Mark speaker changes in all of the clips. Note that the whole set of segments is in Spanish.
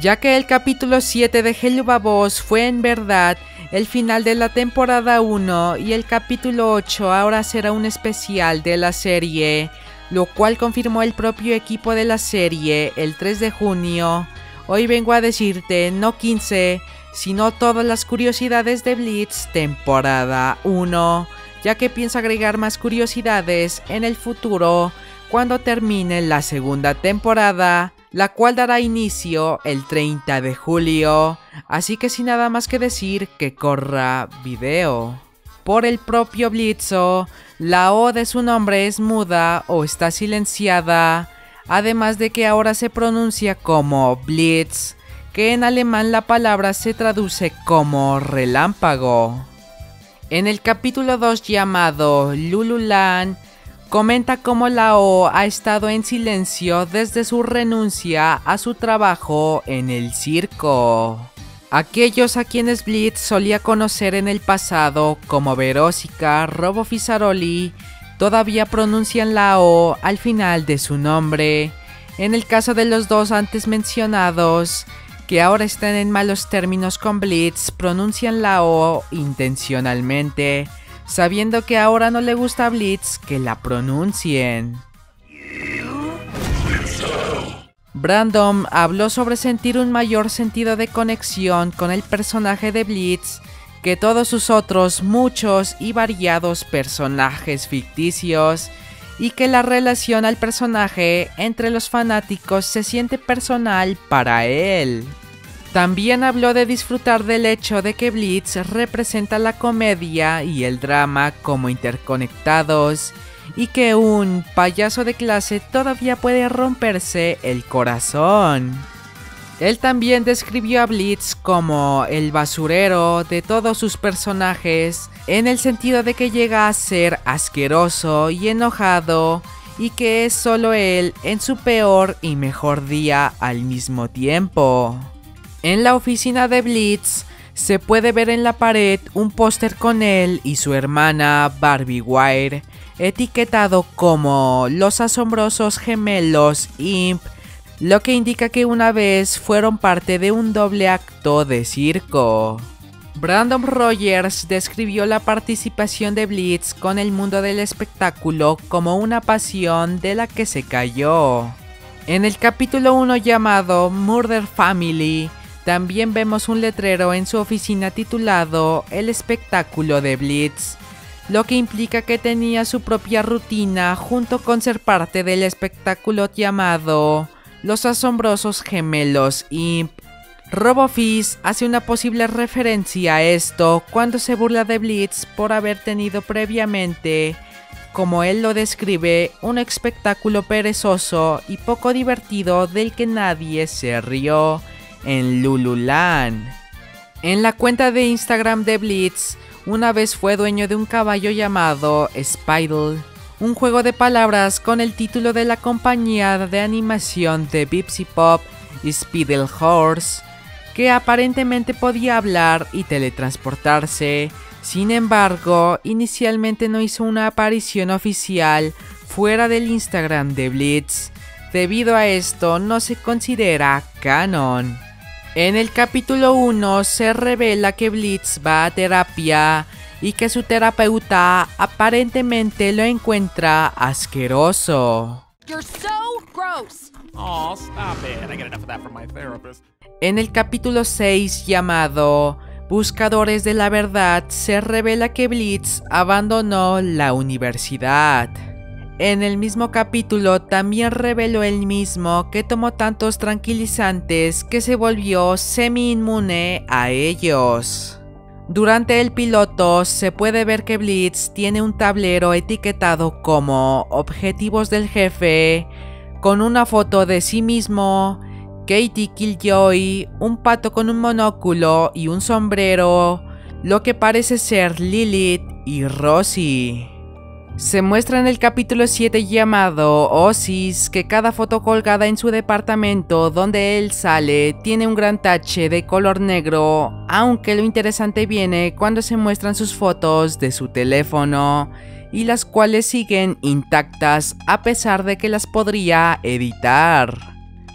Speaker 1: ya que el capítulo 7 de Helluva fue en verdad el final de la temporada 1 y el capítulo 8 ahora será un especial de la serie, lo cual confirmó el propio equipo de la serie el 3 de junio. Hoy vengo a decirte no 15, sino todas las curiosidades de Blitz temporada 1, ya que pienso agregar más curiosidades en el futuro cuando termine la segunda temporada, la cual dará inicio el 30 de julio. Así que sin nada más que decir, que corra video. Por el propio Blitzo, la O de su nombre es muda o está silenciada, además de que ahora se pronuncia como Blitz, que en alemán la palabra se traduce como relámpago. En el capítulo 2 llamado Lululan, comenta cómo la O ha estado en silencio desde su renuncia a su trabajo en el circo. Aquellos a quienes Blitz solía conocer en el pasado como Verósica, Robo Fisaroli, todavía pronuncian la O al final de su nombre. En el caso de los dos antes mencionados, que ahora están en malos términos con Blitz, pronuncian la O intencionalmente sabiendo que ahora no le gusta a Blitz que la pronuncien. Brandon habló sobre sentir un mayor sentido de conexión con el personaje de Blitz que todos sus otros muchos y variados personajes ficticios y que la relación al personaje entre los fanáticos se siente personal para él. También habló de disfrutar del hecho de que Blitz representa la comedia y el drama como interconectados y que un payaso de clase todavía puede romperse el corazón. Él también describió a Blitz como el basurero de todos sus personajes, en el sentido de que llega a ser asqueroso y enojado, y que es solo él en su peor y mejor día al mismo tiempo. En la oficina de Blitz se puede ver en la pared un póster con él y su hermana Barbie Wire, etiquetado como los asombrosos gemelos Imp, lo que indica que una vez fueron parte de un doble acto de circo. Brandon Rogers describió la participación de Blitz con el mundo del espectáculo como una pasión de la que se cayó. En el capítulo 1 llamado Murder Family, también vemos un letrero en su oficina titulado El espectáculo de Blitz, lo que implica que tenía su propia rutina junto con ser parte del espectáculo llamado Los asombrosos gemelos Imp. RoboFizz hace una posible referencia a esto cuando se burla de Blitz por haber tenido previamente, como él lo describe, un espectáculo perezoso y poco divertido del que nadie se rió en Lululan. En la cuenta de Instagram de Blitz, una vez fue dueño de un caballo llamado Spidle, un juego de palabras con el título de la compañía de animación de Bipsy Pop, Spidle Horse, que aparentemente podía hablar y teletransportarse. Sin embargo, inicialmente no hizo una aparición oficial fuera del Instagram de Blitz. Debido a esto, no se considera canon. En el capítulo 1 se revela que Blitz va a terapia y que su terapeuta aparentemente lo encuentra asqueroso. En el capítulo 6 llamado Buscadores de la Verdad se revela que Blitz abandonó la universidad. En el mismo capítulo también reveló él mismo que tomó tantos tranquilizantes que se volvió semi inmune a ellos. Durante el piloto se puede ver que Blitz tiene un tablero etiquetado como Objetivos del Jefe, con una foto de sí mismo, Katie Killjoy, un pato con un monóculo y un sombrero, lo que parece ser Lilith y Rosie. Se muestra en el capítulo 7 llamado Osis que cada foto colgada en su departamento donde él sale tiene un gran tache de color negro, aunque lo interesante viene cuando se muestran sus fotos de su teléfono y las cuales siguen intactas a pesar de que las podría editar.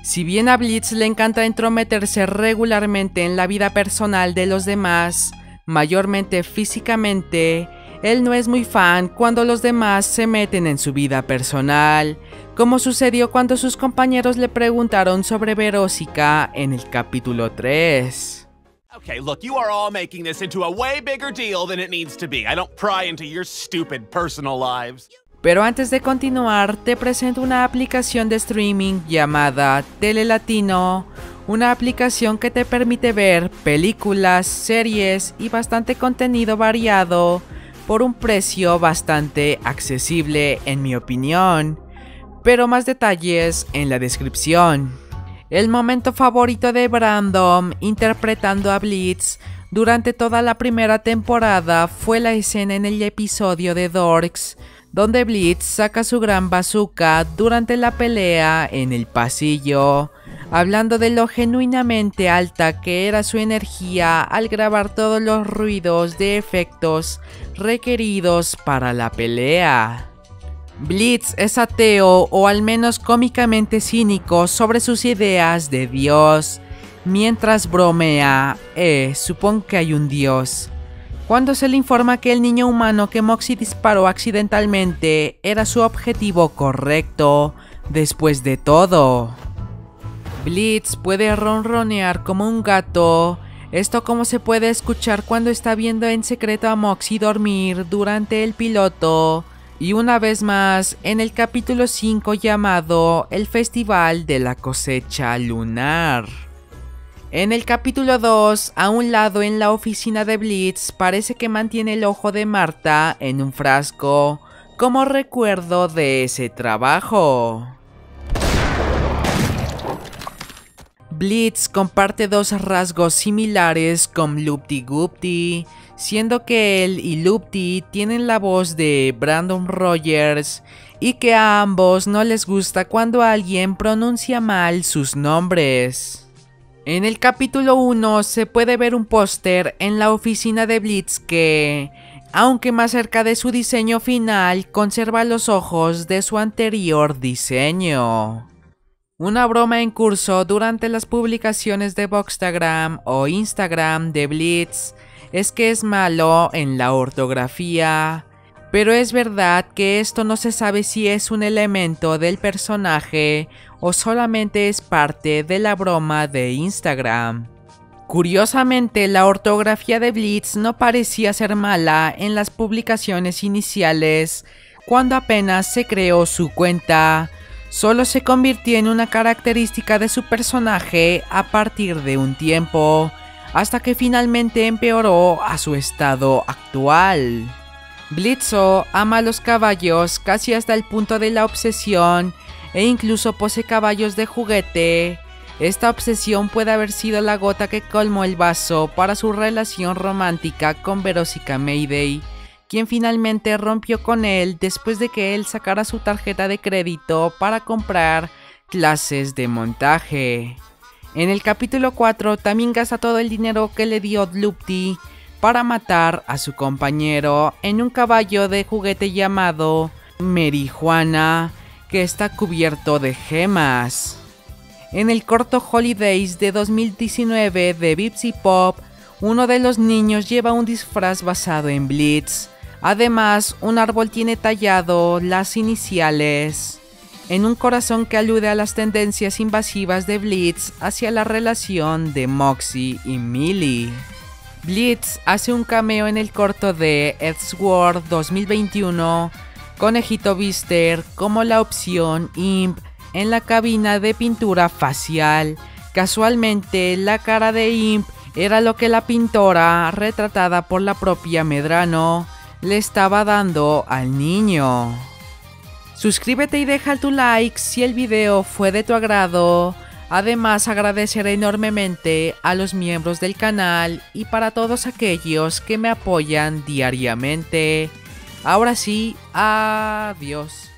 Speaker 1: Si bien a Blitz le encanta entrometerse regularmente en la vida personal de los demás, mayormente físicamente, él no es muy fan cuando los demás se meten en su vida personal, como sucedió cuando sus compañeros le preguntaron sobre Verósica en el capítulo 3.
Speaker 2: Okay, look, you are all making this into a way bigger deal than it needs to be. I don't pry into your stupid personal lives.
Speaker 1: Pero antes de continuar, te presento una aplicación de streaming llamada Telelatino, una aplicación que te permite ver películas, series y bastante contenido variado por un precio bastante accesible en mi opinión. Pero más detalles en la descripción. El momento favorito de Brandon interpretando a Blitz durante toda la primera temporada fue la escena en el episodio de Dorks, donde Blitz saca su gran bazooka durante la pelea en el pasillo, hablando de lo genuinamente alta que era su energía al grabar todos los ruidos de efectos requeridos para la pelea. Blitz es ateo o al menos cómicamente cínico sobre sus ideas de Dios. Mientras bromea, eh, supongo que hay un Dios. Cuando se le informa que el niño humano que Moxie disparó accidentalmente era su objetivo correcto, después de todo. Blitz puede ronronear como un gato, esto como se puede escuchar cuando está viendo en secreto a Moxie dormir durante el piloto y una vez más en el capítulo 5 llamado El Festival de la Cosecha Lunar. En el capítulo 2, a un lado en la oficina de Blitz, parece que mantiene el ojo de Marta en un frasco, como recuerdo de ese trabajo. Blitz comparte dos rasgos similares con Loopty Goopty, siendo que él y Loopty tienen la voz de Brandon Rogers y que a ambos no les gusta cuando alguien pronuncia mal sus nombres. En el capítulo 1 se puede ver un póster en la oficina de Blitz que, aunque más cerca de su diseño final, conserva los ojos de su anterior diseño. Una broma en curso durante las publicaciones de Boxtagram o Instagram de Blitz. Es que es malo en la ortografía, pero es verdad que esto no se sabe si es un elemento del personaje o solamente es parte de la broma de Instagram. Curiosamente, la ortografía de Blitz no parecía ser mala en las publicaciones iniciales cuando apenas se creó su cuenta, solo se convirtió en una característica de su personaje a partir de un tiempo, hasta que finalmente empeoró a su estado actual. Blitzo ama a los caballos casi hasta el punto de la obsesión e incluso posee caballos de juguete. Esta obsesión puede haber sido la gota que colmó el vaso para su relación romántica con Verósica Mayday quien finalmente rompió con él después de que él sacara su tarjeta de crédito para comprar clases de montaje. En el capítulo 4 también gasta todo el dinero que le dio Dlupti para matar a su compañero en un caballo de juguete llamado Marijuana que está cubierto de gemas. En el corto Holidays de 2019 de Bipsy Pop, uno de los niños lleva un disfraz basado en Blitz, Además, un árbol tiene tallado las iniciales en un corazón que alude a las tendencias invasivas de Blitz hacia la relación de Moxie y Millie. Blitz hace un cameo en el corto de Edgeworld 2021 con Ejito Bister como la opción IMP en la cabina de pintura facial. Casualmente, la cara de IMP era lo que la pintora, retratada por la propia Medrano, le estaba dando al niño. Suscríbete y deja tu like si el video fue de tu agrado. Además agradeceré enormemente a los miembros del canal y para todos aquellos que me apoyan diariamente. Ahora sí, adiós.